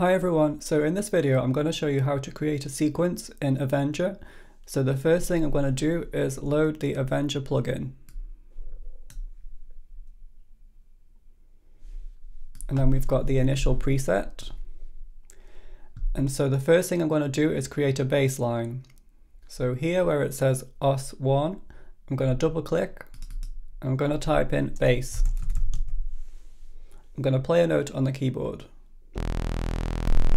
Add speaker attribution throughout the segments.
Speaker 1: Hi everyone, so in this video I'm going to show you how to create a sequence in Avenger. So the first thing I'm going to do is load the Avenger plugin. And then we've got the initial preset. And so the first thing I'm going to do is create a bass line. So here where it says OS1, I'm going to double click. I'm going to type in bass. I'm going to play a note on the keyboard.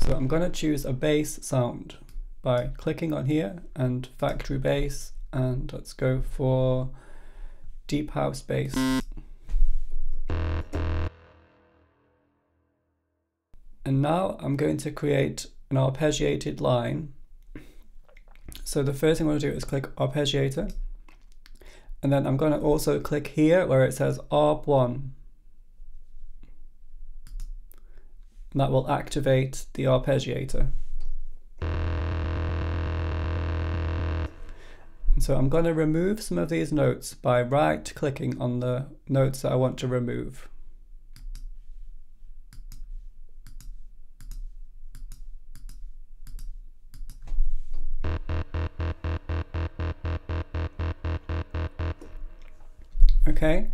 Speaker 1: So I'm going to choose a bass sound by clicking on here and factory bass and let's go for deep house bass. And now I'm going to create an arpeggiated line. So the first thing I'm going to do is click arpeggiator. And then I'm going to also click here where it says ARP1. And that will activate the arpeggiator. so I'm going to remove some of these notes by right clicking on the notes that I want to remove. Okay,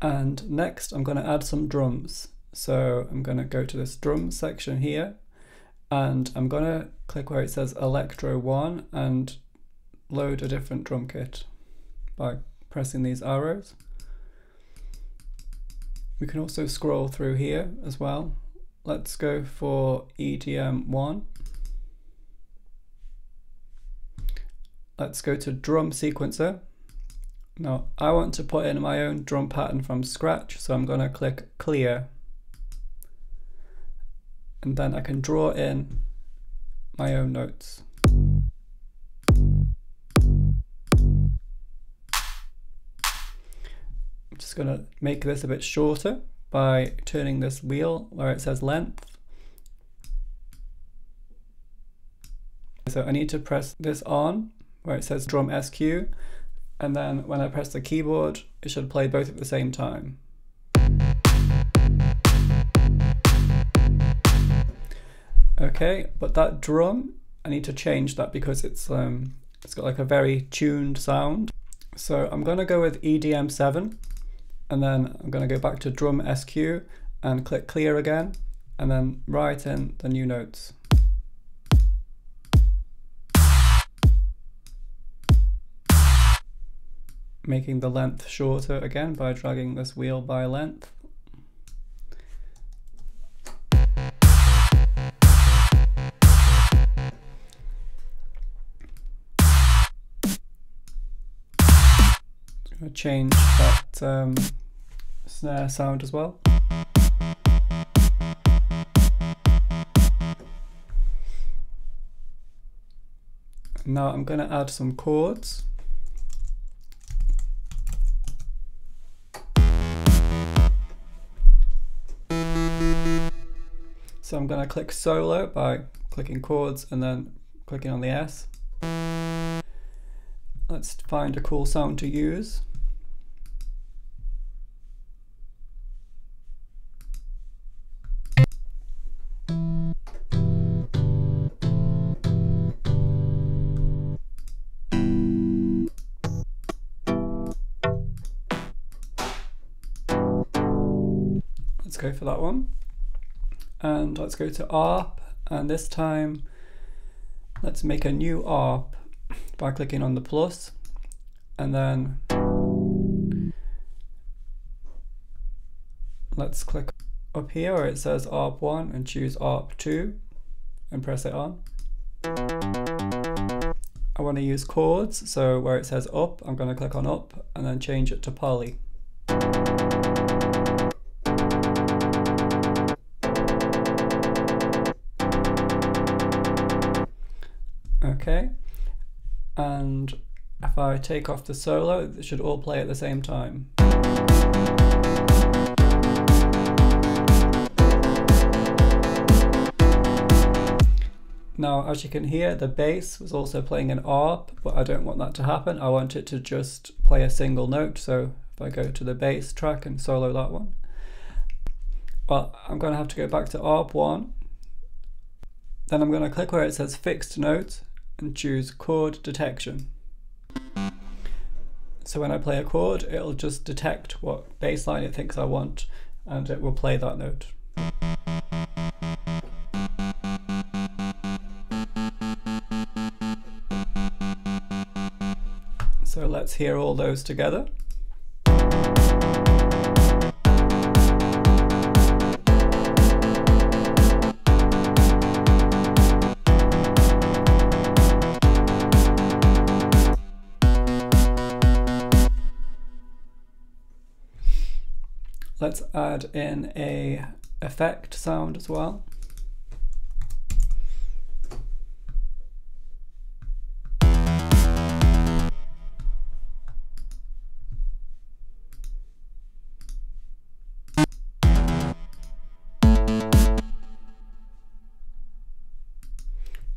Speaker 1: and next I'm going to add some drums. So I'm going to go to this drum section here and I'm going to click where it says Electro 1 and load a different drum kit by pressing these arrows. We can also scroll through here as well. Let's go for EDM 1. Let's go to drum sequencer. Now I want to put in my own drum pattern from scratch, so I'm going to click clear and then I can draw in my own notes. I'm just going to make this a bit shorter by turning this wheel where it says length. So I need to press this on where it says drum SQ and then when I press the keyboard it should play both at the same time. Okay, but that drum, I need to change that because it's um, it's got like a very tuned sound. So I'm gonna go with EDM7 and then I'm gonna go back to drum SQ and click clear again and then write in the new notes. Making the length shorter again by dragging this wheel by length. Change that um, snare sound as well. Now I'm going to add some chords. So I'm going to click solo by clicking chords and then clicking on the S. Find a cool sound to use. Let's go for that one. And let's go to ARP and this time let's make a new ARP by clicking on the plus and then let's click up here where it says ARP1 and choose ARP2 and press it on. I want to use chords so where it says up I'm going to click on up and then change it to poly. Okay, and if I take off the solo, it should all play at the same time. Now, as you can hear, the bass was also playing an ARP, but I don't want that to happen. I want it to just play a single note. So if I go to the bass track and solo that one, well, I'm going to have to go back to ARP1 Then I'm going to click where it says fixed note and choose chord detection. So when I play a chord, it'll just detect what bass line it thinks I want and it will play that note. So let's hear all those together. Let's add in a effect sound as well.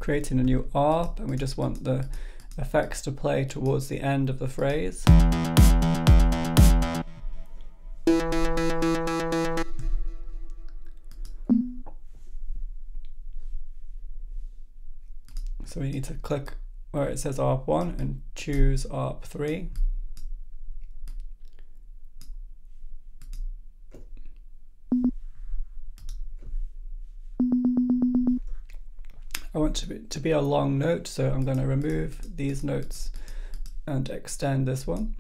Speaker 1: creating a new ARP and we just want the effects to play towards the end of the phrase. So we need to click where it says ARP1 and choose ARP3. I want to be, to be a long note, so I'm going to remove these notes and extend this one.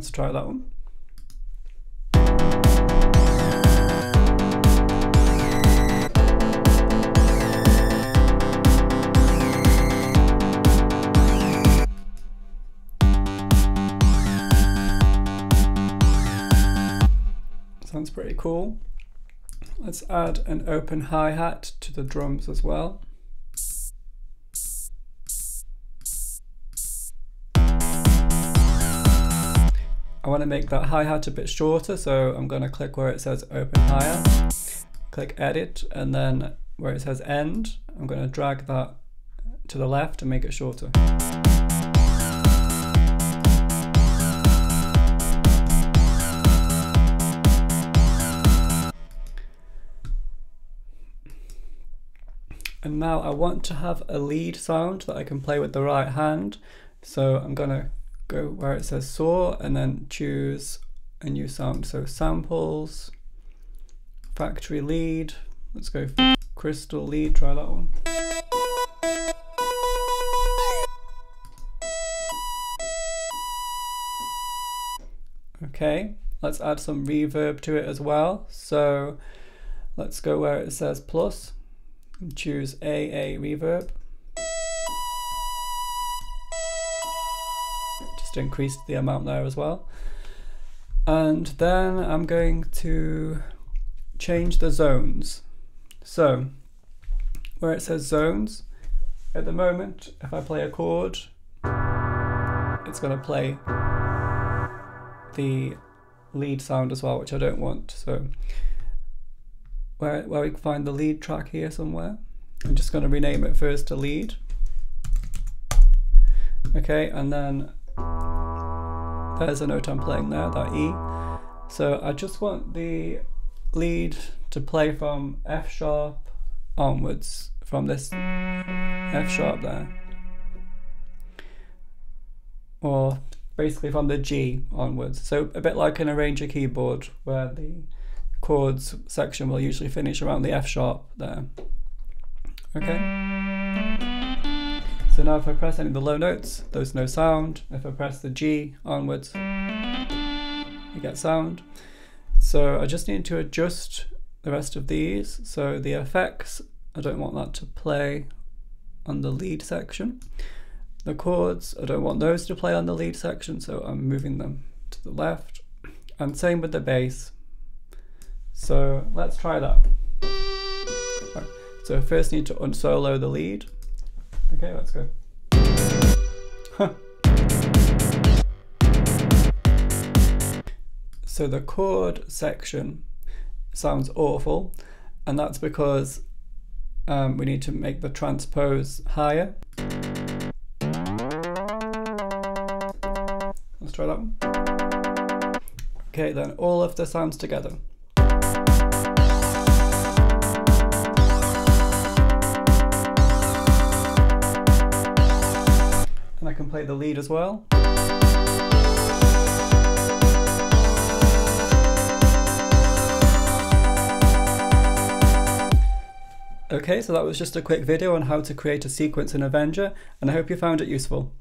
Speaker 1: Let's try that one. Sounds pretty cool. Let's add an open hi-hat to the drums as well. Want to make that hi-hat a bit shorter, so I'm going to click where it says open hi-hat, click edit, and then where it says end, I'm going to drag that to the left and make it shorter. And now I want to have a lead sound that I can play with the right hand. So I'm going to go where it says saw and then choose a new sound. So samples, factory lead. Let's go for crystal lead, try that one. Okay, let's add some reverb to it as well. So let's go where it says plus and choose AA reverb. Just increase the amount there as well. And then I'm going to change the zones. So where it says zones, at the moment, if I play a chord, it's going to play the lead sound as well, which I don't want. So where, where we find the lead track here somewhere, I'm just going to rename it first to lead. Okay, and then there's a note I'm playing there, that E. So I just want the lead to play from F sharp onwards from this F sharp there. Or basically from the G onwards. So a bit like an arranger keyboard where the chords section will usually finish around the F sharp there. Okay. So now if I press any of the low notes, there's no sound. If I press the G onwards, you get sound. So I just need to adjust the rest of these. So the effects, I don't want that to play on the lead section. The chords, I don't want those to play on the lead section, so I'm moving them to the left. And same with the bass. So let's try that. So first need to unsolo the lead. Okay, let's go. so the chord section sounds awful and that's because um, we need to make the transpose higher. Let's try that one. Okay, then all of the sounds together. The lead as well. Okay, so that was just a quick video on how to create a sequence in Avenger, and I hope you found it useful.